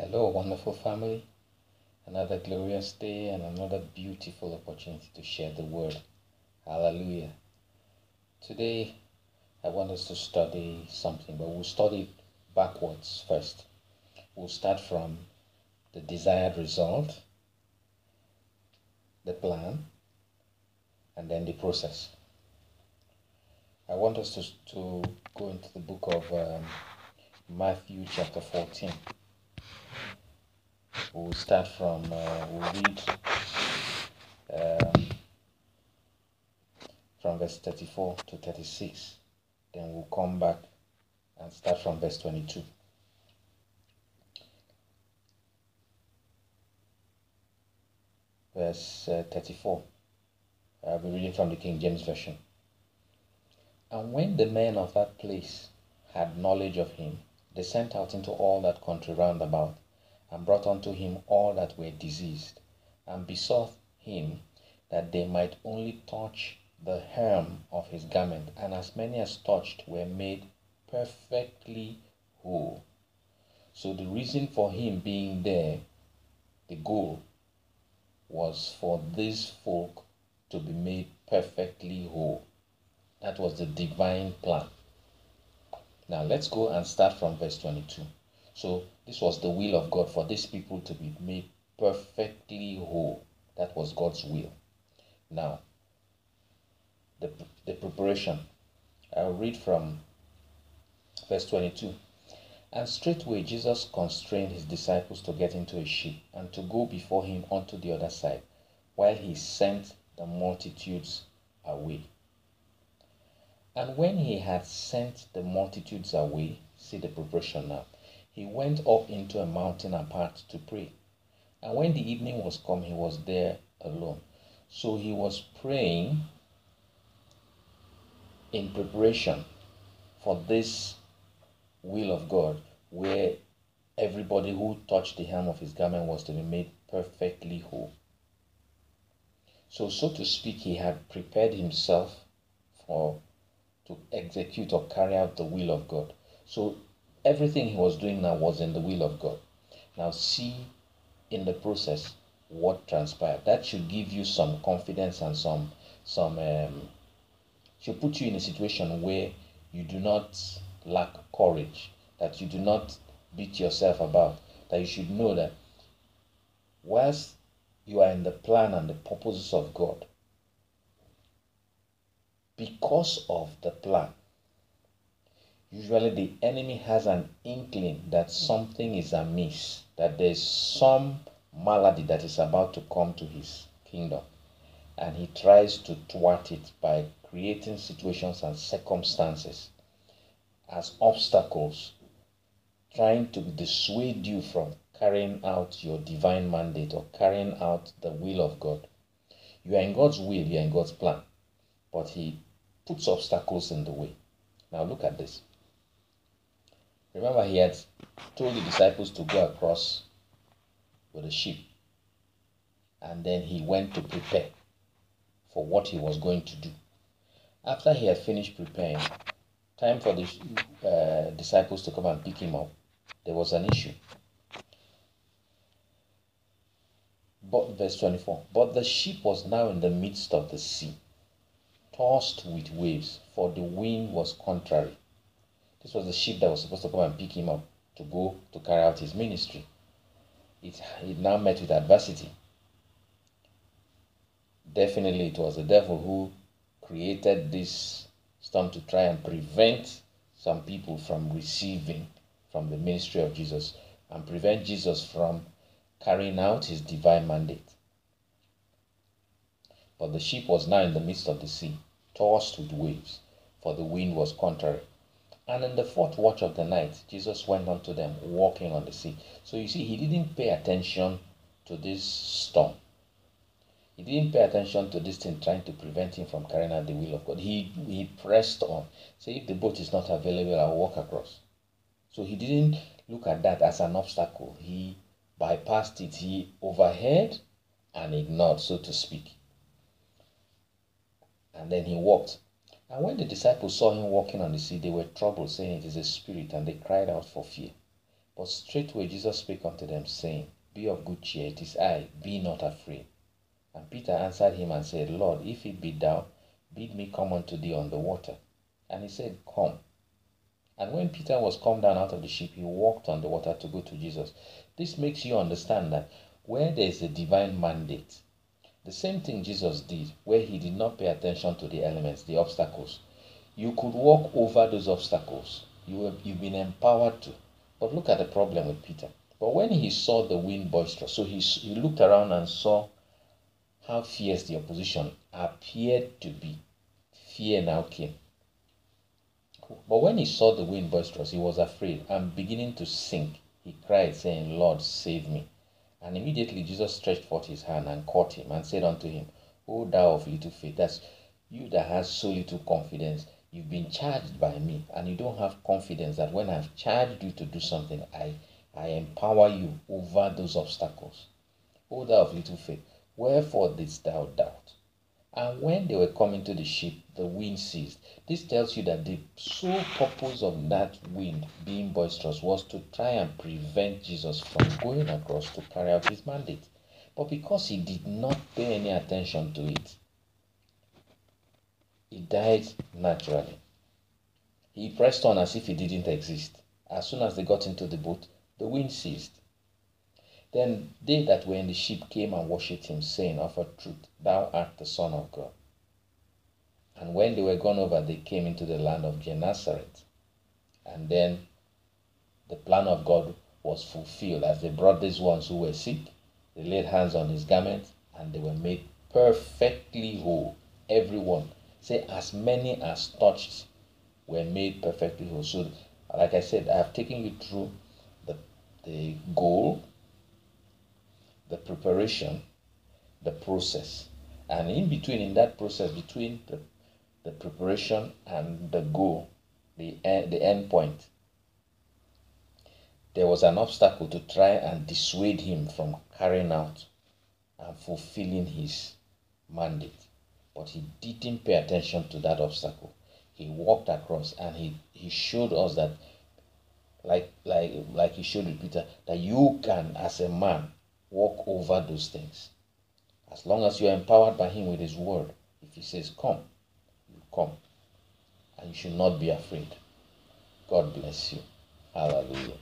Hello, wonderful family. Another glorious day and another beautiful opportunity to share the word. Hallelujah. Today, I want us to study something, but we'll study backwards first. We'll start from the desired result, the plan, and then the process. I want us to, to go into the book of um, Matthew, chapter 14. We'll start from, uh, we'll read um, from verse 34 to 36. Then we'll come back and start from verse 22. Verse uh, 34. I'll be reading from the King James Version. And when the men of that place had knowledge of him, they sent out into all that country round about, and brought unto him all that were diseased, and besought him that they might only touch the hem of his garment, and as many as touched were made perfectly whole. So the reason for him being there, the goal, was for these folk to be made perfectly whole. That was the divine plan. Now let's go and start from verse 22. So this was the will of God for these people to be made perfectly whole. That was God's will. Now, the, the preparation. I'll read from verse 22. And straightway Jesus constrained his disciples to get into a ship and to go before him unto the other side, while he sent the multitudes away. And when he had sent the multitudes away, see the preparation now, he went up into a mountain apart to pray. And when the evening was come, he was there alone. So he was praying in preparation for this will of God, where everybody who touched the hem of his garment was to be made perfectly whole. So, so to speak, he had prepared himself for to execute or carry out the will of God. So everything he was doing now was in the will of God. Now see in the process what transpired. That should give you some confidence and some some um, should put you in a situation where you do not lack courage, that you do not beat yourself about, that you should know that whilst you are in the plan and the purposes of God, because of the plan, usually the enemy has an inkling that something is amiss, that there's some malady that is about to come to his kingdom. And he tries to thwart it by creating situations and circumstances as obstacles, trying to dissuade you from carrying out your divine mandate or carrying out the will of God. You are in God's will, you are in God's plan, but he puts obstacles in the way. Now look at this. Remember, he had told the disciples to go across with the ship, and then he went to prepare for what he was going to do. After he had finished preparing, time for the uh, disciples to come and pick him up, there was an issue. But verse 24, but the ship was now in the midst of the sea, tossed with waves, for the wind was contrary. This was the ship that was supposed to come and pick him up to go to carry out his ministry. It, it now met with adversity. Definitely, it was the devil who created this storm to try and prevent some people from receiving from the ministry of Jesus and prevent Jesus from carrying out his divine mandate. But the ship was now in the midst of the sea, tossed with waves, for the wind was contrary. And in the fourth watch of the night, Jesus went unto them walking on the sea. So you see, he didn't pay attention to this storm. He didn't pay attention to this thing trying to prevent him from carrying out the will of God. He he pressed on. Say, if the boat is not available, I'll walk across. So he didn't look at that as an obstacle. He bypassed it. He overheard and ignored, so to speak. And then he walked. And when the disciples saw him walking on the sea, they were troubled, saying, It is a spirit, and they cried out for fear. But straightway Jesus spake unto them, saying, Be of good cheer, it is I, be not afraid. And Peter answered him and said, Lord, if it be thou, bid me come unto thee on the water. And he said, Come. And when Peter was come down out of the ship, he walked on the water to go to Jesus. This makes you understand that where there is a divine mandate, the same thing Jesus did, where he did not pay attention to the elements, the obstacles. You could walk over those obstacles. You have, you've been empowered to. But look at the problem with Peter. But when he saw the wind boisterous, so he, he looked around and saw how fierce the opposition appeared to be. Fear now came. But when he saw the wind boisterous, he was afraid and beginning to sink. He cried, saying, Lord, save me. And immediately Jesus stretched forth his hand and caught him and said unto him, O thou of little faith, that's you that has so little confidence. You've been charged by me, and you don't have confidence that when I've charged you to do something, I, I empower you over those obstacles. O thou of little faith, wherefore didst thou doubt? And when they were coming to the ship, the wind ceased. This tells you that the sole purpose of that wind being boisterous was to try and prevent Jesus from going across to carry out his mandate. But because he did not pay any attention to it, he died naturally. He pressed on as if he didn't exist. As soon as they got into the boat, the wind ceased. Then they that were in the ship came and worshipped him, saying, Of a truth, thou art the Son of God. And when they were gone over, they came into the land of Gennesaret. And then the plan of God was fulfilled as they brought these ones who were sick. They laid hands on his garments and they were made perfectly whole. Everyone. Say, as many as touched were made perfectly whole. So, like I said, I have taken you through the, the goal, the preparation, the process. And in between, in that process, between the, the preparation and the goal, the the end point, there was an obstacle to try and dissuade him from carrying out and fulfilling his mandate. But he didn't pay attention to that obstacle. He walked across and he, he showed us that like like like he showed with Peter, that you can as a man walk over those things. As long as you are empowered by Him with His word, if He says, Come, you come. And you should not be afraid. God bless you. Hallelujah.